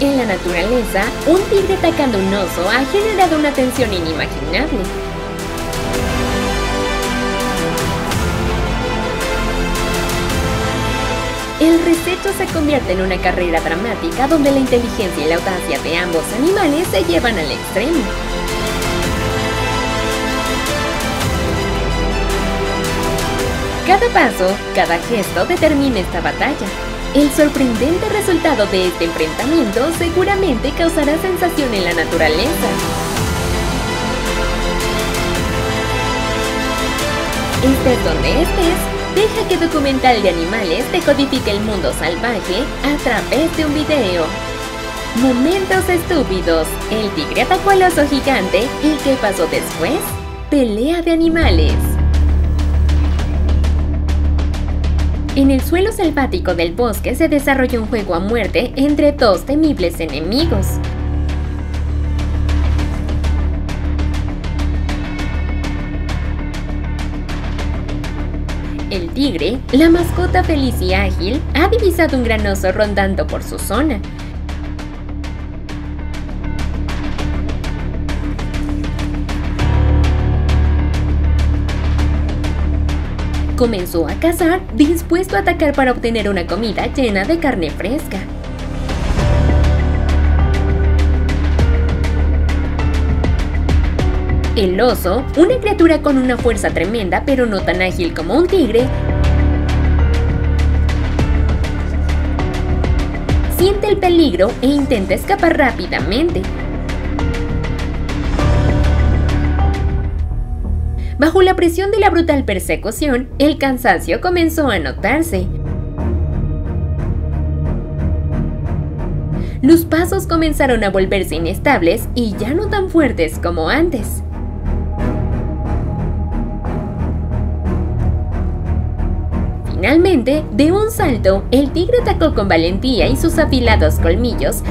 En la naturaleza, un tigre atacando un oso ha generado una tensión inimaginable. El rececho se convierte en una carrera dramática donde la inteligencia y la audacia de ambos animales se llevan al extremo. Cada paso, cada gesto determina esta batalla. El sorprendente resultado de este enfrentamiento seguramente causará sensación en la naturaleza. Estés donde estés, deja que Documental de Animales te codifique el mundo salvaje a través de un video. Momentos estúpidos. El tigre atacó al oso gigante y ¿qué pasó después? Pelea de animales. En el suelo selvático del bosque se desarrolla un juego a muerte entre dos temibles enemigos. El tigre, la mascota feliz y ágil, ha divisado un gran oso rondando por su zona. Comenzó a cazar, dispuesto a atacar para obtener una comida llena de carne fresca. El oso, una criatura con una fuerza tremenda pero no tan ágil como un tigre, siente el peligro e intenta escapar rápidamente. Bajo la presión de la brutal persecución, el cansancio comenzó a notarse. Los pasos comenzaron a volverse inestables y ya no tan fuertes como antes. Finalmente, de un salto, el tigre atacó con valentía y sus afilados colmillos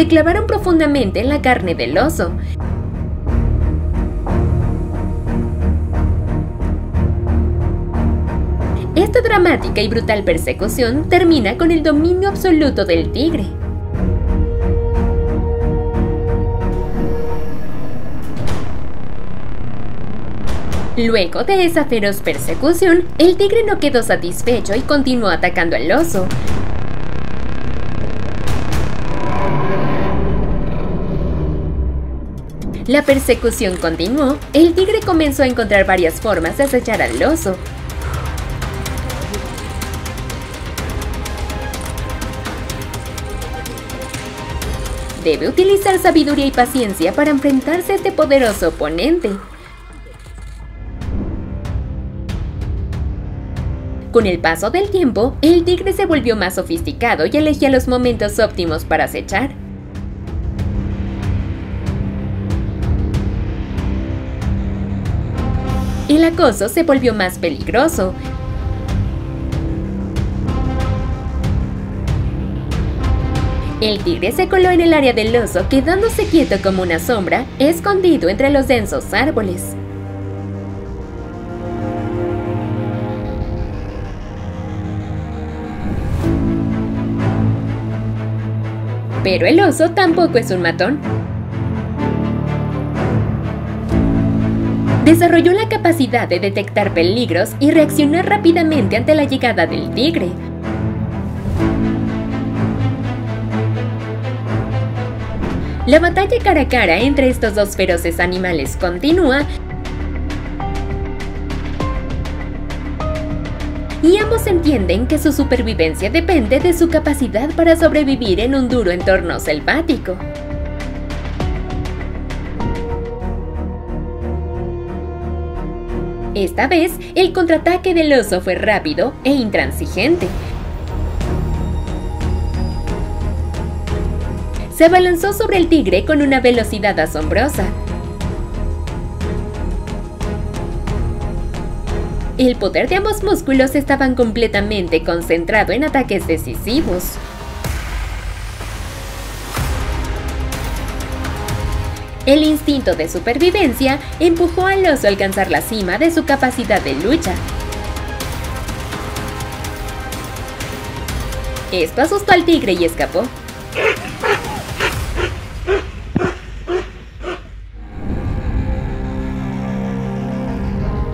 se clavaron profundamente en la carne del oso. Dramática y brutal persecución termina con el dominio absoluto del tigre. Luego de esa feroz persecución, el tigre no quedó satisfecho y continuó atacando al oso. La persecución continuó, el tigre comenzó a encontrar varias formas de acechar al oso. Debe utilizar sabiduría y paciencia para enfrentarse a este poderoso oponente. Con el paso del tiempo, el tigre se volvió más sofisticado y elegía los momentos óptimos para acechar. El acoso se volvió más peligroso. El tigre se coló en el área del oso quedándose quieto como una sombra, escondido entre los densos árboles. Pero el oso tampoco es un matón. Desarrolló la capacidad de detectar peligros y reaccionar rápidamente ante la llegada del tigre. La batalla cara a cara entre estos dos feroces animales continúa y ambos entienden que su supervivencia depende de su capacidad para sobrevivir en un duro entorno selvático. Esta vez, el contraataque del oso fue rápido e intransigente. Se abalanzó sobre el tigre con una velocidad asombrosa. El poder de ambos músculos estaban completamente concentrado en ataques decisivos. El instinto de supervivencia empujó al oso a alcanzar la cima de su capacidad de lucha. Esto asustó al tigre y escapó.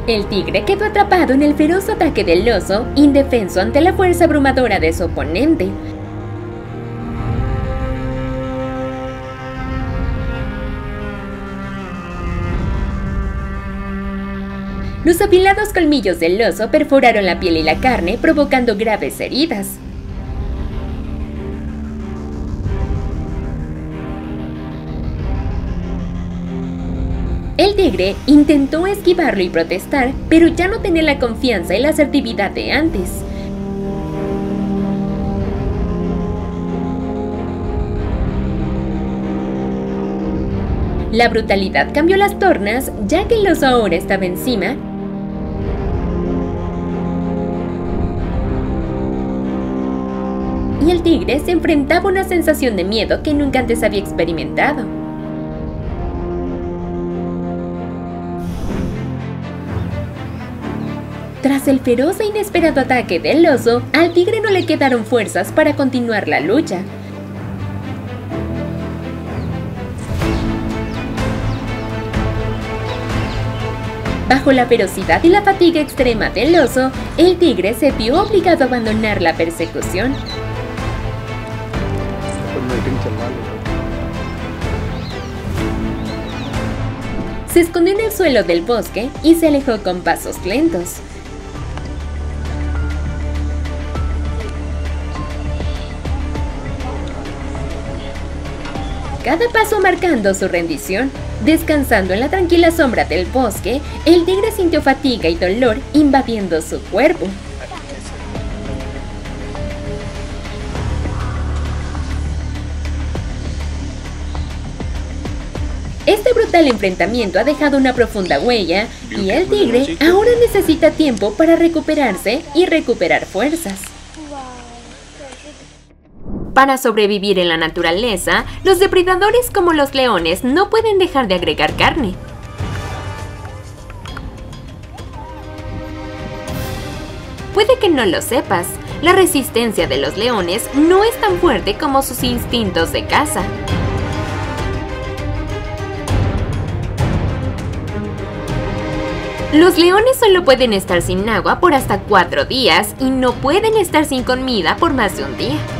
El tigre quedó atrapado en el feroz ataque del oso, indefenso ante la fuerza abrumadora de su oponente. Los afilados colmillos del oso perforaron la piel y la carne, provocando graves heridas. El tigre intentó esquivarlo y protestar, pero ya no tenía la confianza y la asertividad de antes. La brutalidad cambió las tornas, ya que el oso ahora estaba encima y el tigre se enfrentaba a una sensación de miedo que nunca antes había experimentado. Tras el feroz e inesperado ataque del oso, al tigre no le quedaron fuerzas para continuar la lucha. Bajo la ferocidad y la fatiga extrema del oso, el tigre se vio obligado a abandonar la persecución. Se escondió en el suelo del bosque y se alejó con pasos lentos. Cada paso marcando su rendición. Descansando en la tranquila sombra del bosque, el tigre sintió fatiga y dolor invadiendo su cuerpo. Este brutal enfrentamiento ha dejado una profunda huella y el tigre ahora necesita tiempo para recuperarse y recuperar fuerzas. Para sobrevivir en la naturaleza, los depredadores como los leones no pueden dejar de agregar carne. Puede que no lo sepas, la resistencia de los leones no es tan fuerte como sus instintos de caza. Los leones solo pueden estar sin agua por hasta cuatro días y no pueden estar sin comida por más de un día.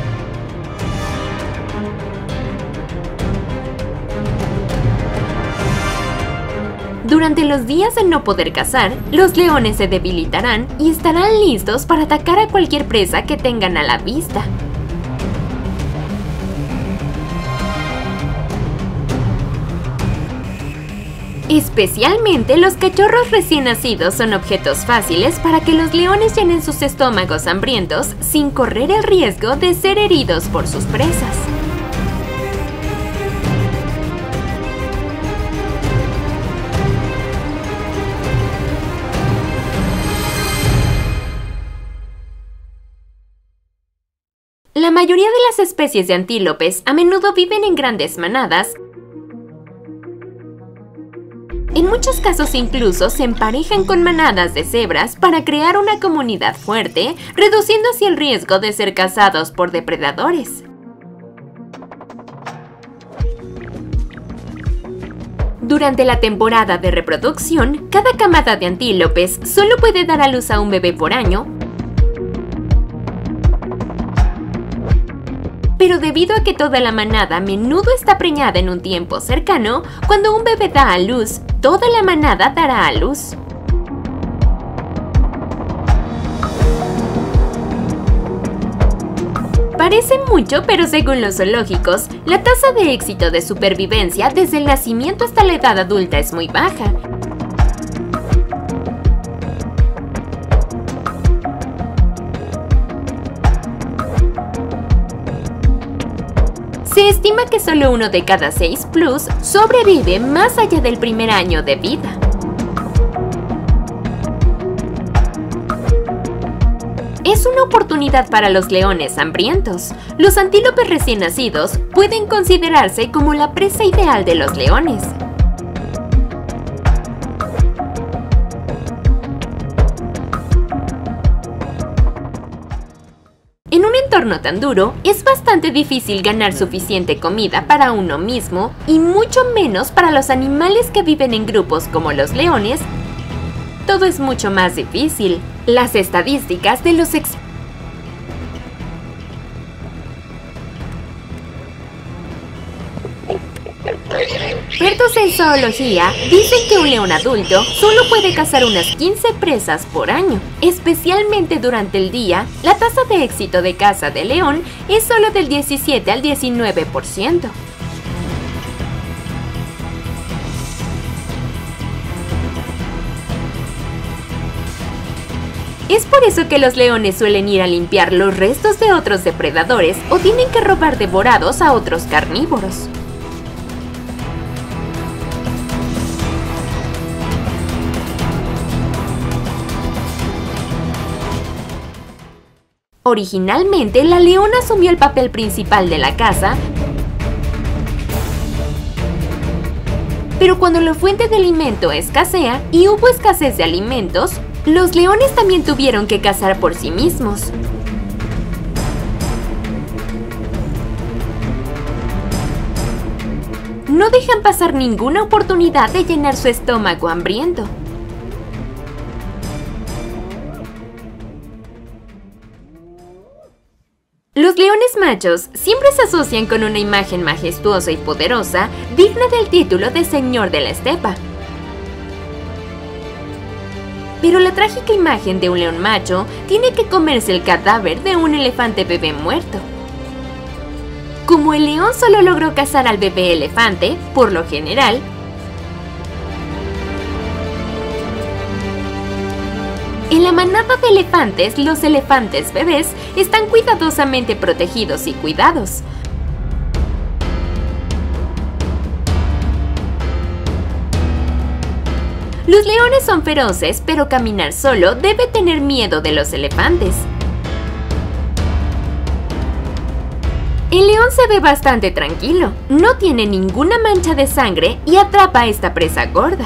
Durante los días de no poder cazar, los leones se debilitarán y estarán listos para atacar a cualquier presa que tengan a la vista. Especialmente los cachorros recién nacidos son objetos fáciles para que los leones llenen sus estómagos hambrientos sin correr el riesgo de ser heridos por sus presas. La mayoría de las especies de antílopes a menudo viven en grandes manadas. En muchos casos incluso se emparejan con manadas de cebras para crear una comunidad fuerte, reduciendo así el riesgo de ser cazados por depredadores. Durante la temporada de reproducción, cada camada de antílopes solo puede dar a luz a un bebé por año, pero debido a que toda la manada a menudo está preñada en un tiempo cercano, cuando un bebé da a luz, toda la manada dará a luz. Parece mucho, pero según los zoológicos, la tasa de éxito de supervivencia desde el nacimiento hasta la edad adulta es muy baja, Se estima que solo uno de cada seis plus sobrevive más allá del primer año de vida. Es una oportunidad para los leones hambrientos. Los antílopes recién nacidos pueden considerarse como la presa ideal de los leones. Tan duro, es bastante difícil ganar suficiente comida para uno mismo y mucho menos para los animales que viven en grupos como los leones. Todo es mucho más difícil. Las estadísticas de los Expertos en zoología dicen que un león adulto solo puede cazar unas 15 presas por año. Especialmente durante el día, la tasa de éxito de caza de león es solo del 17 al 19%. Es por eso que los leones suelen ir a limpiar los restos de otros depredadores o tienen que robar devorados a otros carnívoros. Originalmente, la leona asumió el papel principal de la caza, pero cuando la fuente de alimento escasea y hubo escasez de alimentos, los leones también tuvieron que cazar por sí mismos. No dejan pasar ninguna oportunidad de llenar su estómago hambriento. Los leones machos siempre se asocian con una imagen majestuosa y poderosa, digna del título de Señor de la Estepa. Pero la trágica imagen de un león macho tiene que comerse el cadáver de un elefante bebé muerto. Como el león solo logró cazar al bebé elefante, por lo general, En la manada de elefantes, los elefantes bebés están cuidadosamente protegidos y cuidados. Los leones son feroces, pero caminar solo debe tener miedo de los elefantes. El león se ve bastante tranquilo, no tiene ninguna mancha de sangre y atrapa a esta presa gorda.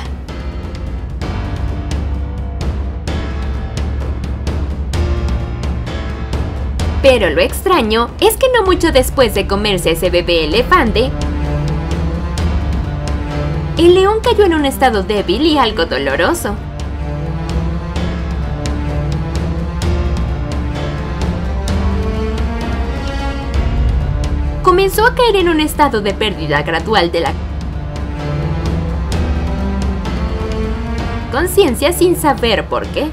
Pero lo extraño es que no mucho después de comerse ese bebé elefante, el león cayó en un estado débil y algo doloroso. Comenzó a caer en un estado de pérdida gradual de la conciencia sin saber por qué.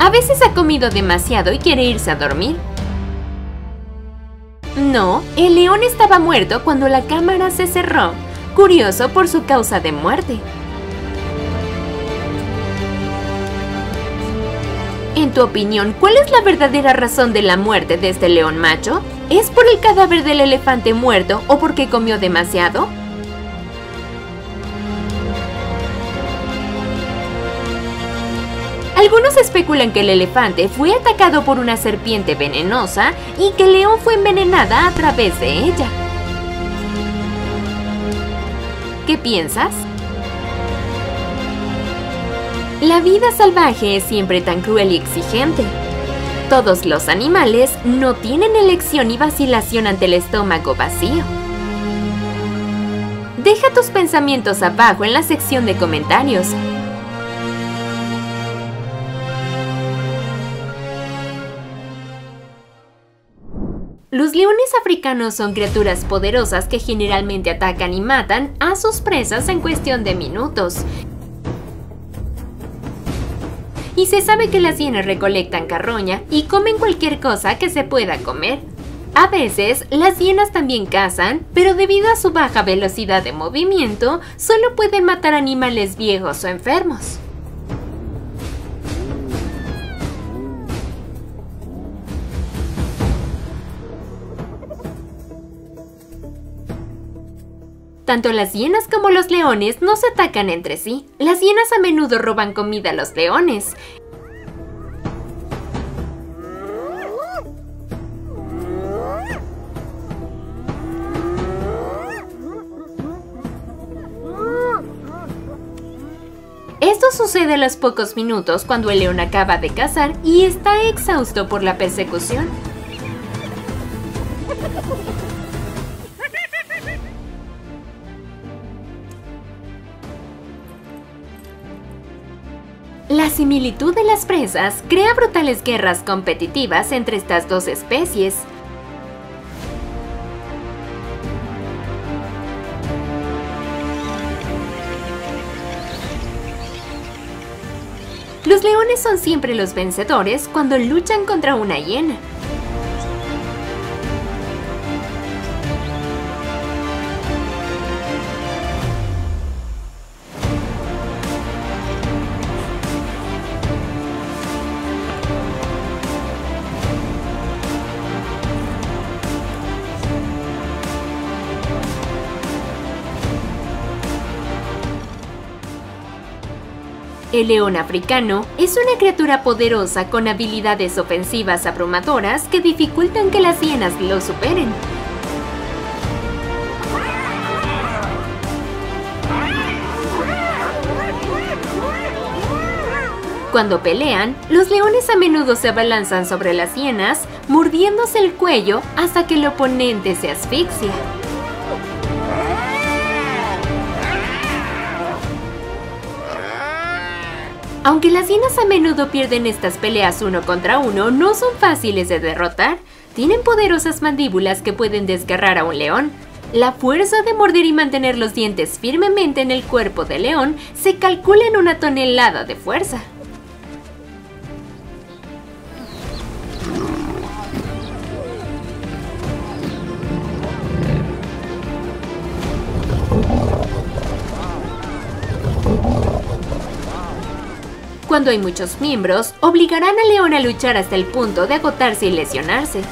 A veces ha comido demasiado y quiere irse a dormir. No, el león estaba muerto cuando la cámara se cerró, curioso por su causa de muerte. En tu opinión, ¿cuál es la verdadera razón de la muerte de este león macho? ¿Es por el cadáver del elefante muerto o porque comió demasiado? Algunos especulan que el elefante fue atacado por una serpiente venenosa y que león fue envenenada a través de ella. ¿Qué piensas? La vida salvaje es siempre tan cruel y exigente. Todos los animales no tienen elección y vacilación ante el estómago vacío. Deja tus pensamientos abajo en la sección de comentarios Los leones africanos son criaturas poderosas que generalmente atacan y matan a sus presas en cuestión de minutos. Y se sabe que las hienas recolectan carroña y comen cualquier cosa que se pueda comer. A veces, las hienas también cazan, pero debido a su baja velocidad de movimiento, solo pueden matar animales viejos o enfermos. Tanto las hienas como los leones no se atacan entre sí. Las hienas a menudo roban comida a los leones. Esto sucede a los pocos minutos cuando el león acaba de cazar y está exhausto por la persecución. Similitud de las presas crea brutales guerras competitivas entre estas dos especies. Los leones son siempre los vencedores cuando luchan contra una hiena. El león africano es una criatura poderosa con habilidades ofensivas abrumadoras que dificultan que las hienas lo superen. Cuando pelean, los leones a menudo se abalanzan sobre las hienas, mordiéndose el cuello hasta que el oponente se asfixia. Aunque las hienas a menudo pierden estas peleas uno contra uno, no son fáciles de derrotar. Tienen poderosas mandíbulas que pueden desgarrar a un león. La fuerza de morder y mantener los dientes firmemente en el cuerpo del león se calcula en una tonelada de fuerza. Cuando hay muchos miembros, obligarán al león a luchar hasta el punto de agotarse y lesionarse.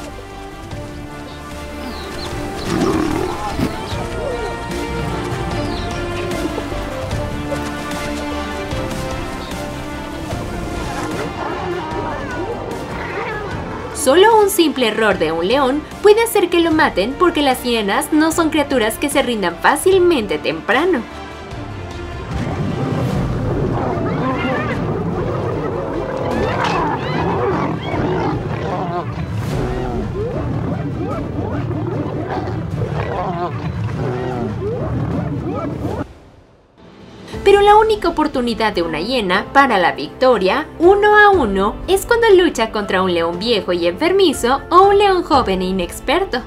Solo un simple error de un león puede hacer que lo maten porque las hienas no son criaturas que se rindan fácilmente temprano, única oportunidad de una hiena para la victoria, uno a uno, es cuando lucha contra un león viejo y enfermizo o un león joven e inexperto.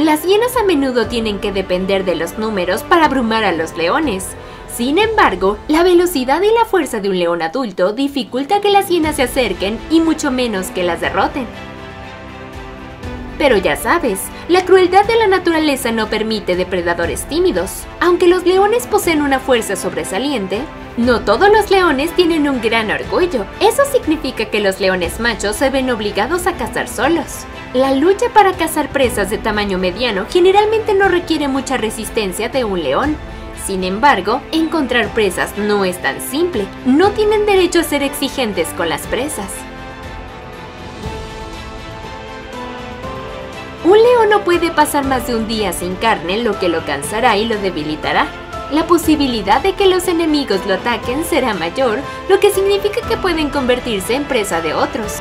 Las hienas a menudo tienen que depender de los números para abrumar a los leones. Sin embargo, la velocidad y la fuerza de un león adulto dificulta que las hienas se acerquen y mucho menos que las derroten. Pero ya sabes, la crueldad de la naturaleza no permite depredadores tímidos. Aunque los leones poseen una fuerza sobresaliente, no todos los leones tienen un gran orgullo. Eso significa que los leones machos se ven obligados a cazar solos. La lucha para cazar presas de tamaño mediano generalmente no requiere mucha resistencia de un león. Sin embargo, encontrar presas no es tan simple. No tienen derecho a ser exigentes con las presas. Un león no puede pasar más de un día sin carne, lo que lo cansará y lo debilitará. La posibilidad de que los enemigos lo ataquen será mayor, lo que significa que pueden convertirse en presa de otros.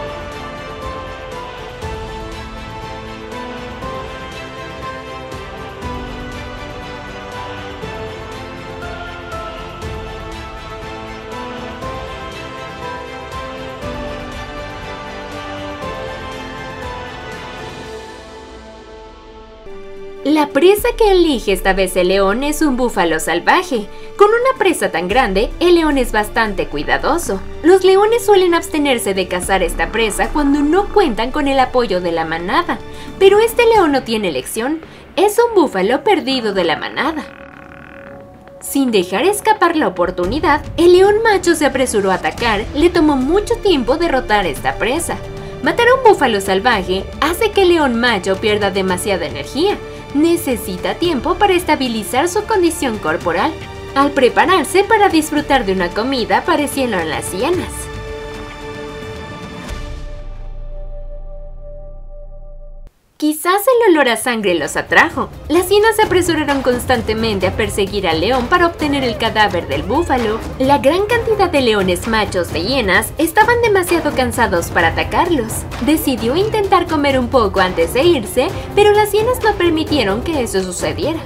La presa que elige esta vez el león es un búfalo salvaje. Con una presa tan grande, el león es bastante cuidadoso. Los leones suelen abstenerse de cazar esta presa cuando no cuentan con el apoyo de la manada, pero este león no tiene elección, es un búfalo perdido de la manada. Sin dejar escapar la oportunidad, el león macho se apresuró a atacar, le tomó mucho tiempo derrotar esta presa. Matar a un búfalo salvaje hace que el león macho pierda demasiada energía, necesita tiempo para estabilizar su condición corporal. Al prepararse para disfrutar de una comida aparecieron las hienas. Quizás el olor a sangre los atrajo. Las hienas se apresuraron constantemente a perseguir al león para obtener el cadáver del búfalo. La gran cantidad de leones machos de hienas estaban demasiado cansados para atacarlos. Decidió intentar comer un poco antes de irse, pero las hienas no permitieron que eso sucediera.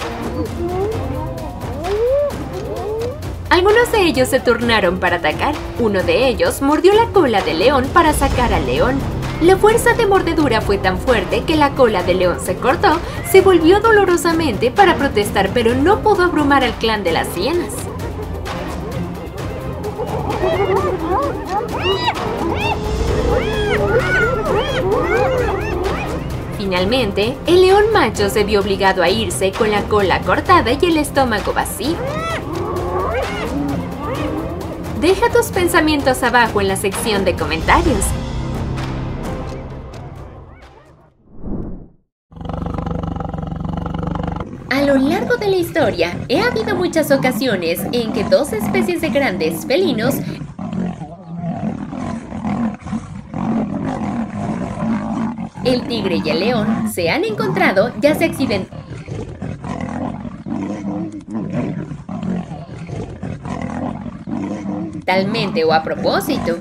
Algunos de ellos se turnaron para atacar. Uno de ellos mordió la cola del león para sacar al león. La fuerza de mordedura fue tan fuerte que la cola del león se cortó, se volvió dolorosamente para protestar, pero no pudo abrumar al clan de las hienas. Finalmente, el león macho se vio obligado a irse con la cola cortada y el estómago vacío. Deja tus pensamientos abajo en la sección de comentarios. Lo largo de la historia, he habido muchas ocasiones en que dos especies de grandes felinos el tigre y el león se han encontrado ya sea accidentalmente o a propósito.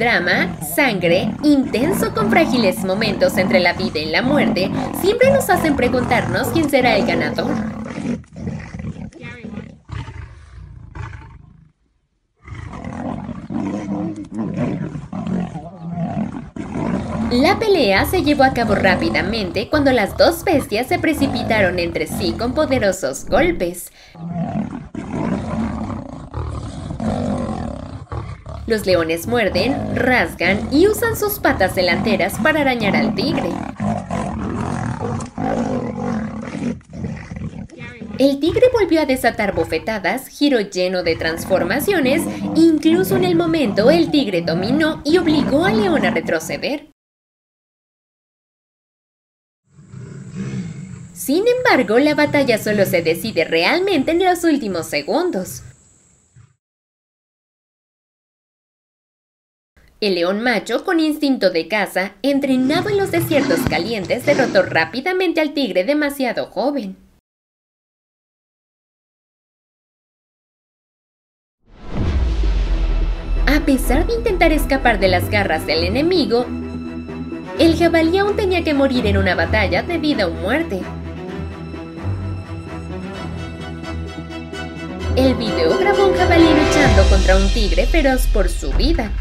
Drama, sangre, intenso con frágiles momentos entre la vida y la muerte, siempre nos hacen preguntarnos quién será el ganador. La pelea se llevó a cabo rápidamente cuando las dos bestias se precipitaron entre sí con poderosos golpes. Los leones muerden, rasgan y usan sus patas delanteras para arañar al tigre. El tigre volvió a desatar bofetadas, giro lleno de transformaciones, incluso en el momento el tigre dominó y obligó al león a retroceder. Sin embargo, la batalla solo se decide realmente en los últimos segundos. El león macho, con instinto de caza, entrenado en los desiertos calientes, derrotó rápidamente al tigre demasiado joven. A pesar de intentar escapar de las garras del enemigo, el jabalí aún tenía que morir en una batalla de vida o muerte. El video grabó un jabalí luchando contra un tigre feroz por su vida.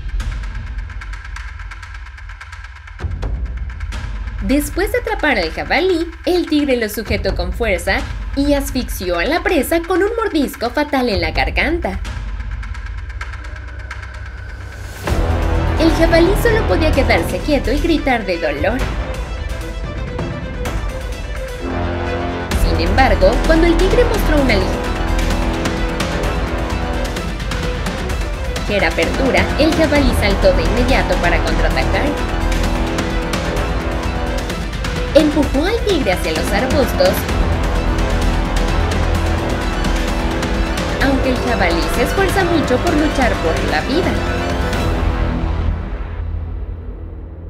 Después de atrapar al jabalí, el tigre lo sujetó con fuerza y asfixió a la presa con un mordisco fatal en la garganta. El jabalí solo podía quedarse quieto y gritar de dolor. Sin embargo, cuando el tigre mostró una ligera apertura, el jabalí saltó de inmediato para contraatacar empujó al tigre hacia los arbustos, aunque el jabalí se esfuerza mucho por luchar por la vida.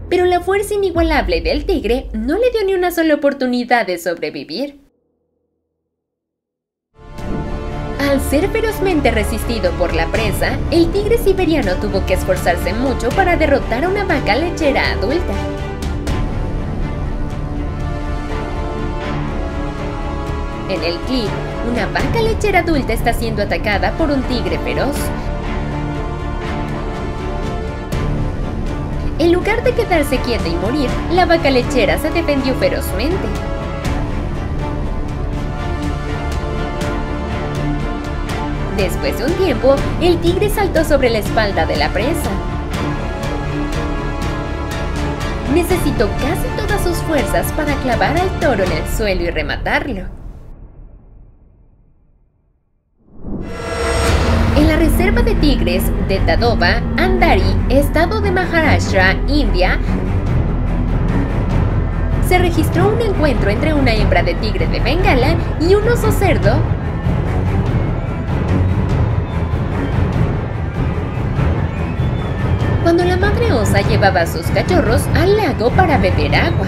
Pero la fuerza inigualable del tigre no le dio ni una sola oportunidad de sobrevivir. Al ser ferozmente resistido por la presa, el tigre siberiano tuvo que esforzarse mucho para derrotar a una vaca lechera adulta. En el clip, una vaca lechera adulta está siendo atacada por un tigre feroz. En lugar de quedarse quieta y morir, la vaca lechera se defendió ferozmente. Después de un tiempo, el tigre saltó sobre la espalda de la presa. Necesitó casi todas sus fuerzas para clavar al toro en el suelo y rematarlo. de Dadoba, Andari, estado de Maharashtra, India, se registró un encuentro entre una hembra de tigre de Bengala y un oso cerdo cuando la madre osa llevaba a sus cachorros al lago para beber agua.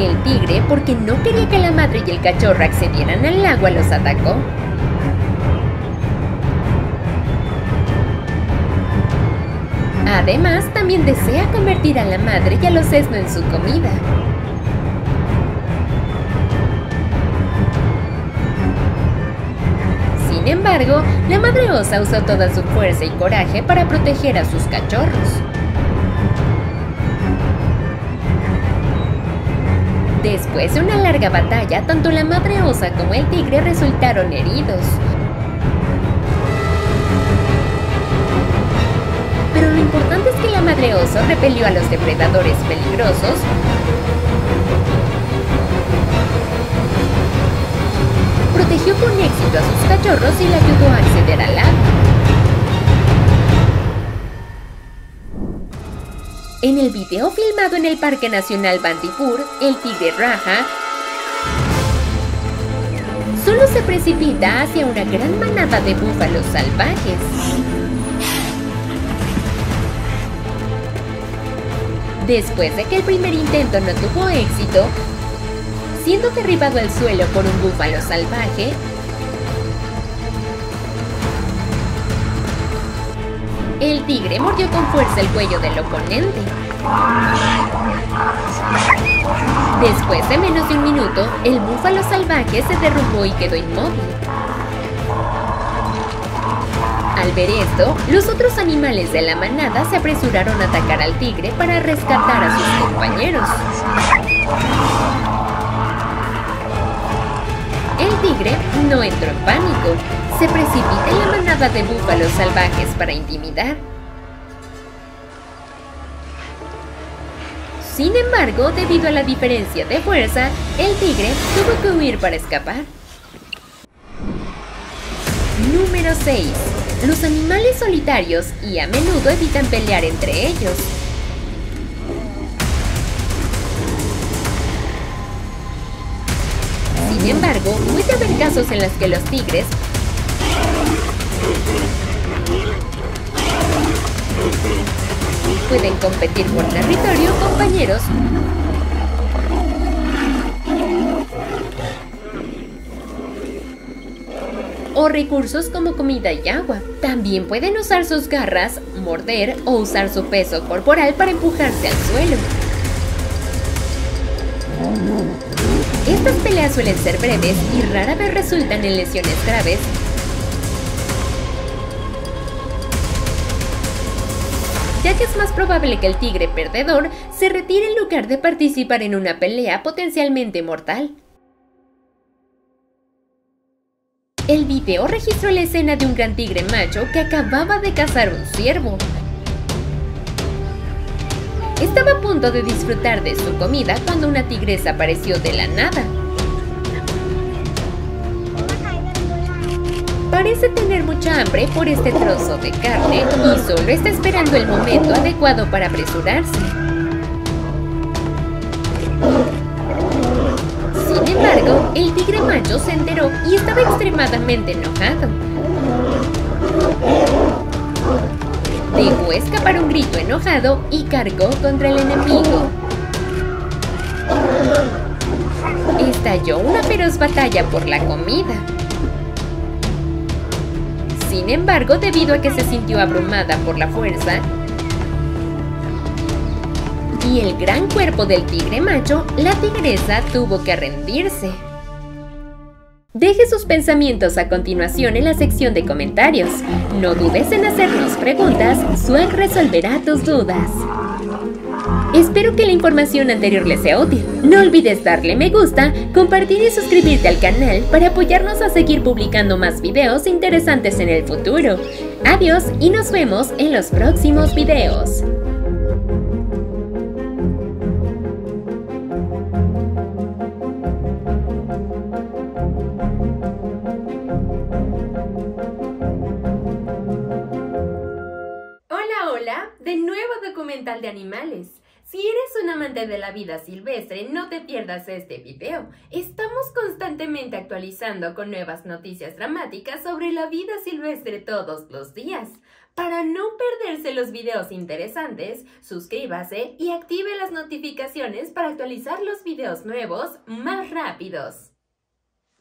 El tigre, porque no quería que la madre y el cachorro accedieran al agua, los atacó. Además, también desea convertir a la madre y a los esno en su comida. Sin embargo, la madre osa usó toda su fuerza y coraje para proteger a sus cachorros. Después de una larga batalla, tanto la madre osa como el tigre resultaron heridos. Pero lo importante es que la madre oso repelió a los depredadores peligrosos protegió con éxito a sus cachorros y le ayudó a acceder al agua. En el video filmado en el Parque Nacional Bandipur, el tigre Raja solo se precipita hacia una gran manada de búfalos salvajes. Después de que el primer intento no tuvo éxito, siendo derribado al suelo por un búfalo salvaje, El tigre mordió con fuerza el cuello del oponente. Después de menos de un minuto, el búfalo salvaje se derrumbó y quedó inmóvil. Al ver esto, los otros animales de la manada se apresuraron a atacar al tigre para rescatar a sus compañeros. El tigre no entró en pánico, se precipita en la manada de búfalos salvajes para intimidar. Sin embargo, debido a la diferencia de fuerza, el tigre tuvo que huir para escapar. Número 6. Los animales solitarios y a menudo evitan pelear entre ellos. Sin embargo, puede haber casos en los que los tigres Pueden competir por territorio, compañeros. O recursos como comida y agua. También pueden usar sus garras, morder o usar su peso corporal para empujarse al suelo. Estas peleas suelen ser breves y rara vez resultan en lesiones graves ya que es más probable que el tigre perdedor se retire en lugar de participar en una pelea potencialmente mortal. El video registró la escena de un gran tigre macho que acababa de cazar un ciervo. Estaba a punto de disfrutar de su comida cuando una tigresa apareció de la nada. Parece tener mucha hambre por este trozo de carne y solo está esperando el momento adecuado para apresurarse. Sin embargo, el tigre macho se enteró y estaba extremadamente enojado. Dejó escapar un grito enojado y cargó contra el enemigo. Estalló una feroz batalla por la comida. Sin embargo, debido a que se sintió abrumada por la fuerza y el gran cuerpo del tigre macho, la tigresa tuvo que rendirse. Deje sus pensamientos a continuación en la sección de comentarios. No dudes en hacernos preguntas, Swag resolverá tus dudas. Espero que la información anterior les sea útil. No olvides darle me gusta, compartir y suscribirte al canal para apoyarnos a seguir publicando más videos interesantes en el futuro. Adiós y nos vemos en los próximos videos. Hola, hola, de nuevo documental de animales. Si eres un amante de la vida silvestre, no te pierdas este video. Estamos constantemente actualizando con nuevas noticias dramáticas sobre la vida silvestre todos los días. Para no perderse los videos interesantes, suscríbase y active las notificaciones para actualizar los videos nuevos más rápidos.